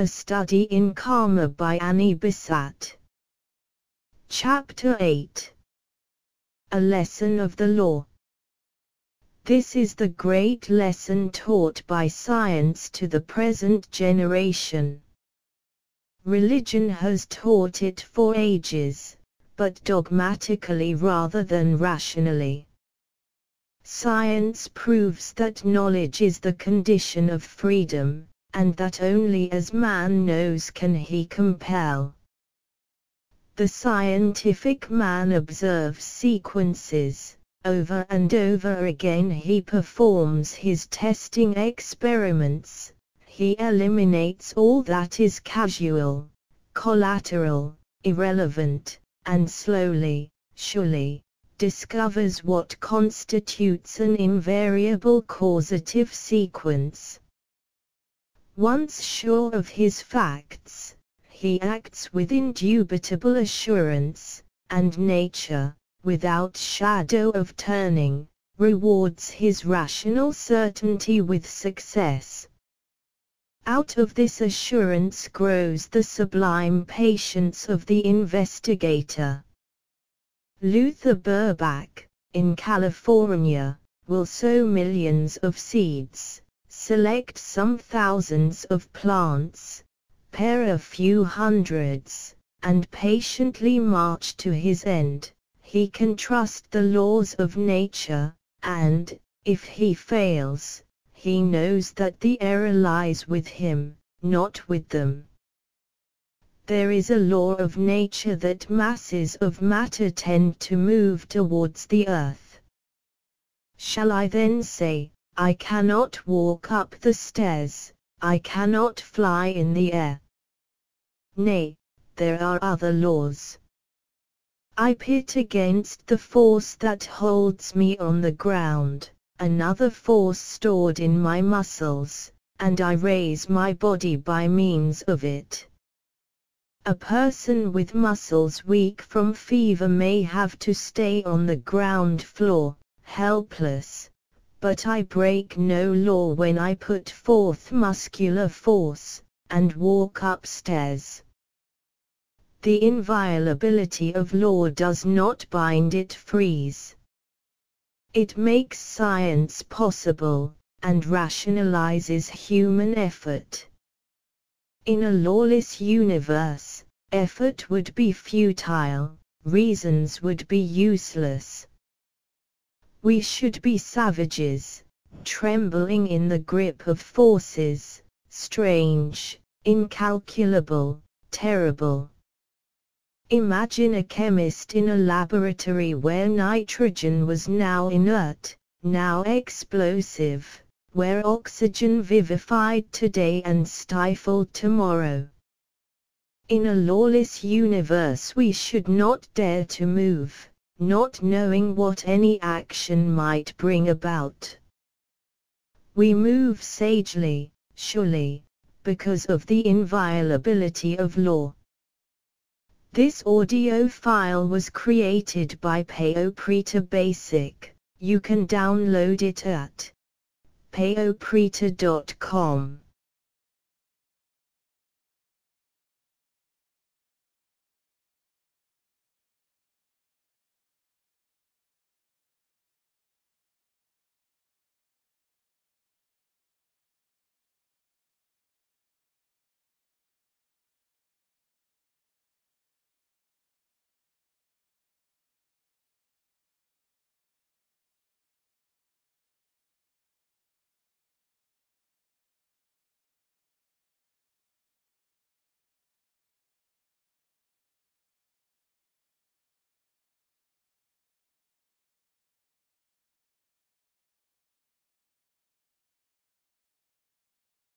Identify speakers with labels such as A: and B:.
A: A Study in Karma by Annie Besant. Chapter 8 A Lesson of the Law. This is the great lesson taught by science to the present generation. Religion has taught it for ages, but dogmatically rather than rationally. Science proves that knowledge is the condition of freedom, and that only as man knows can he compel. The scientific man observes sequences, over and over again he performs his testing experiments, he eliminates all that is casual, collateral, irrelevant, and slowly, surely, discovers what constitutes an invariable causative sequence. Once sure of his facts, he acts with indubitable assurance, and nature, without shadow of turning, rewards his rational certainty with success. Out of this assurance grows the sublime patience of the investigator. Luther Burbank, in California, will sow millions of seeds, select some thousands of plants, pair a few hundreds, and patiently march to his end. He can trust the laws of nature, and, if he fails, he knows that the error lies with him, not with them there is a law of nature that masses of matter tend to move towards the earth. Shall I then say, I cannot walk up the stairs, I cannot fly in the air? Nay, there are other laws. I pit against the force that holds me on the ground, another force stored in my muscles, and I raise my body by means of it. A person with muscles weak from fever may have to stay on the ground floor, helpless, but I break no law when I put forth muscular force, and walk upstairs. The inviolability of law does not bind it frees. It makes science possible, and rationalizes human effort. In a lawless universe, effort would be futile, reasons would be useless. We should be savages, trembling in the grip of forces, strange, incalculable, terrible. Imagine a chemist in a laboratory where nitrogen was now inert, now explosive, where oxygen vivified today and stifled tomorrow. In a lawless universe we should not dare to move, not knowing what any action might bring about. We move sagely, surely, because of the inviolability of law. This audio file was created by Payoprita Basic. You can download it at payopreta.com.